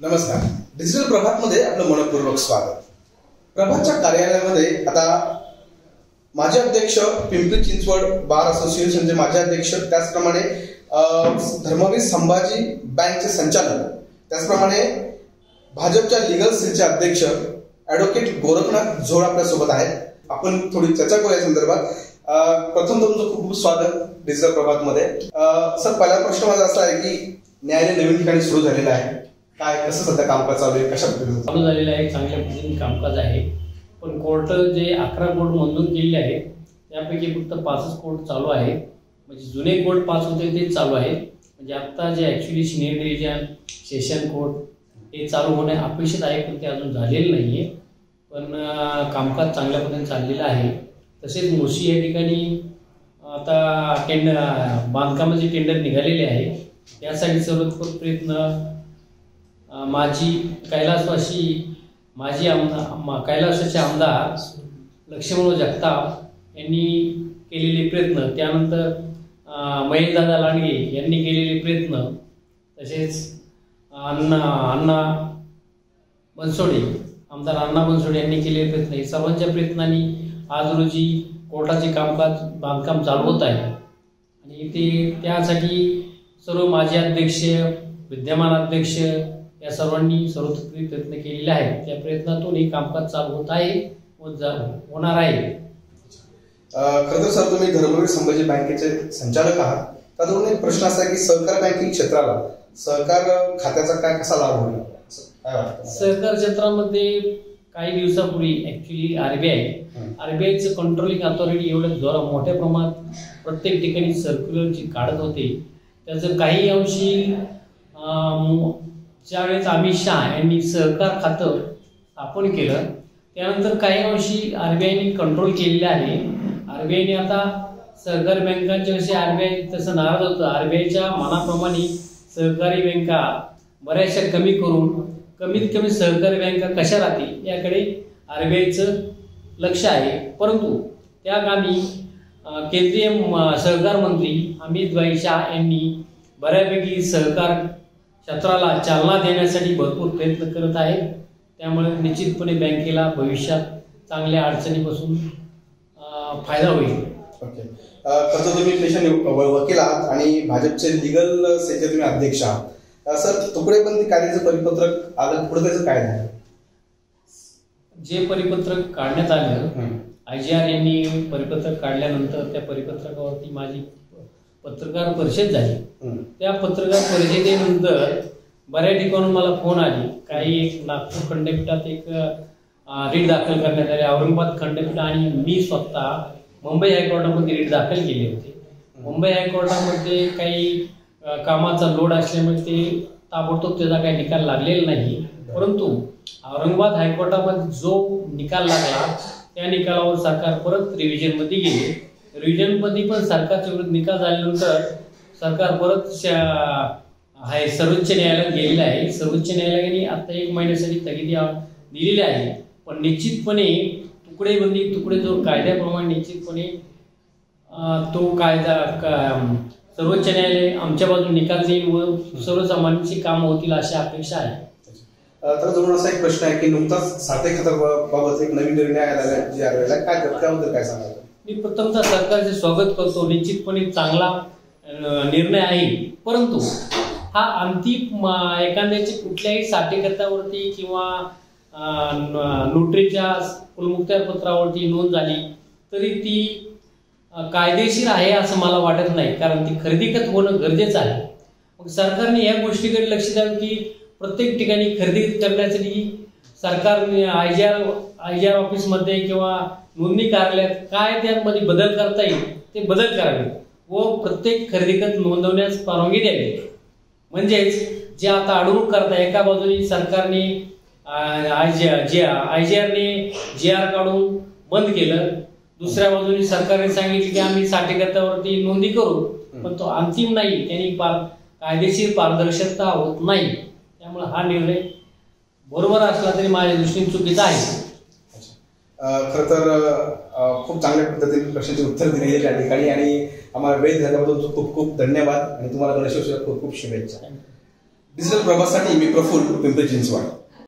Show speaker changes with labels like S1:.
S1: नमस्कार. डिजिटल प्रभातमध्ये आपलं मनपूर्वक स्वागत. प्रभातच्या कार्यालयामध्ये आता माजी अध्यक्ष पिंपरी चिंचवड बार असोसिएशनचे माजी अध्यक्ष त्याचप्रमाणे धर्मवीर संभाजी बँकचे संचालक त्याचप्रमाणे भाजपच्या लिगल सेलचे अध्यक्ष ऍडव्होकेट गोरखनाथ झोड आपल्यासोबत आहेत. आपण थोडी चर्चा करू या संदर्भात. प्रथम तुमचं खूप खूप स्वागत डिजिटल प्रभातमध्ये. सर पहिला प्रश्न माझा असा आहे की न्यायालय नवीन ठिकाणी सुरू झालेला आहे. काय कसं सध्या कामकाज चालू आहे? कशा पद्धतीचं
S2: चालू झालेलं आहे चांगल्या पद्धतीने कामकाज आहे. पण कोर्ट जे अकरा कोर्ट मंजूर केलेले आहेत त्यापैकी फक्त पाचच कोर्ट चालू आहे म्हणजे जुने कोर्ट पाच होते ते चालू आहे म्हणजे आत्ता जे actually senior division session court हे चालू होणे अपेक्षित आहे पण ते अजून झालेलं नाही आहे पण कामकाज चांगल्या पद्धतीने चाललेलं आहे. तसेच मोशी या ठिकाणी आता टेंडर बांधकामाचे टेंडर निघालेले आहे. यासाठी सर्वोत्कृष्ट प्रयत्न माजी कैलासवासी माजी आमदार मा- कैलासाचे आमदार लक्ष्मण जगताप यांनी केलेले प्रयत्न त्यानंतर महेशदादा लांडगे यांनी केलेले प्रयत्न तसेच अण्णा अण्णा बनसोडे आमदार अण्णा बनसोडे यांनी केलेले प्रयत्न. हे सर्वांच्या प्रयत्नांनी आज रोजी कोर्टाचे कामकाज बांधकाम चालू होत आहे. आणि ते त्यासाठी सर्व माजी अध्यक्ष विद्यमान अध्यक्ष या सर्वांनी सर्वतोपरी प्रयत्न केलेले आहेत. त्या प्रयत्नातून हे कामकाज चालू होत आहे व होणार आहे.
S1: खरं तर सर तुम्ही धर्मवीर संभाजी बँकेचे संचालक आहात. त्यातून एक प्रश्न असा की सहकार बँकिंग क्षेत्राला सहकार खात्याचा काय कसा लाभ होईल?
S2: सहकार क्षेत्रामध्ये काही दिवसापूर्वी ऍक्च्युली आरबीआय. आरबीआयचं कंट्रोलिंग अथॉरिटी एवढं जोरा मोठ्या प्रमाणात प्रत्येक ठिकाणी सर्क्युलर जी काढत होते त्याचं काही अंशी ज्यावेळेस अमित शहा यांनी सहकार खातं स्थापन केलं त्यानंतर काही अंशी आर बी आयने कंट्रोल केलेले आहे. आर बी आयने आता सहकारी बँकांच्या विषयी आय तसं नाराज होतं. आयच्या मनाप्रमाणे सहकारी बँका बऱ्याचशा कमी करून कमीत कमी सहकारी बँका कशा राहतील याकडे आर बी आयचं लक्ष आहे. परंतु त्या कामी केंद्रीय म- सहकार मंत्री अमित भाई शाह यांनी बऱ्यापैकी सहकार क्षेत्राला चालना देण्यासाठी भरपूर प्रयत्न करत आहेत त्यामुळे निश्चितपणे बँकेला भविष्यात चांगल्या अडचणीपासून फायदा होईल.
S1: ओके. तर तुम्ही पेशंट वकील आहात आणि भाजपचे लिगल सेलचे तुम्ही अध्यक्ष आहात. सर तुकडेबंदी कायद्याचं परिपत्रक आलं पुढे त्याचं काय झालं?
S2: जे परिपत्रक काढण्यात आलं. आय जी आर यांनी परिपत्रक काढल्यानंतर त्या परिपत्रकावरती माझी पत्रकार परिषद झाली. त्या पत्रकार परिषदेनंतर बऱ्या ठिकाणून मला फोन आले. काही एक नागपूर खंडपीठात एक रीट दाखल करण्यात आली. औरंगाबाद खंडपीठ आणि मी स्वतः मुंबई हायकोर्टामध्ये रीट दाखल केले होते. मुंबई हायकोर्टामध्ये काही कामाचा लोड असल्यामुळे ते ताबडतोब त्याचा काही निकाल लागलेला नाही. परंतु औरंगाबाद हायकोर्टामध्ये जो निकाल लागला त्या निकालावर सरकार परत रिव्हिजनमध्ये गेले. रिव्हिजनमध्ये पण सरकारच्या विरुद्ध निकाल झाल्यानंतर सरकार परत आहे सर्वोच्च न्यायालयात गेलेलं आहे. सर्वोच्च न्यायालयाने आता एक महिन्यासाठी स्थगिती दिलेली आहे. पण निश्चितपणे तुकडेबंदी तुकडे जो कायद्याप्रमाणे निश्चितपणे तो कायदा का- सर्वोच्च न्यायालय आमच्या बाजून निकाल देईल व सर्वसामान्यांची कामं होतील अशी अपेक्षा आहे.
S1: तर जवळ असा एक प्रश्न आहे की नुकताच साते बाबत एक नवीन निर्णय आलेला आलेला आहे काय त्याबद्दल काय सांगाल?
S2: मी प्रथमतः सरकारचे स्वागत करतो. निश्चितपणे चांगला निर्णय आहे. परंतु हा अंतिम एखाद्याची कुठल्याही साठेखतावरती किंवा नोटरीच्या कुलमुक्त्यारपत्रावरती नोंद झाली तरी ती कायदेशीर आहे असं मला वाटत नाही. कारण ती खरेदी खत होणं गरजेचं आहे. मग सरकारने या गोष्टीकडे लक्ष द्यावं की प्रत्येक ठिकाणी खरेदी करण्यासाठी सरकारने I G R I G R ऑफिसमध्ये किंवा नोंदणी कार्यालयात काय त्यामध्ये बदल करता येईल ते बदल करावे व प्रत्येक खरेदीखत नोंदवण्यास परवानगी द्यावी. म्हणजेच जे आता अडवणूक करता एका बाजूने सरकारने आय जी जे आय जी आरने आर काढून बंद केलं दुसऱ्या बाजूने सरकारने सांगितलं की आम्ही साठेकर्त्यावरती नोंदी करू पण तो अंतिम नाही त्यांनी पार कायदेशीर पारदर्शकता होत नाही. त्यामुळे हा निर्णय बरोबर असला तरी माझ्या दृष्टीने चुकीचा आहे.
S1: खरं तर खूप चांगल्या पद्धतीने प्रश्नाचे उत्तर दिले त्या ठिकाणी आणि आम्हाला वेळ दिल्याबद्दल खूप खूप धन्यवाद आणि तुम्हाला गणेशोत्सवाच्या खूप खूप शुभेच्छा. डिजिटल प्रभासाठी मी प्रफुल्ल पिंपरी चिंचवड.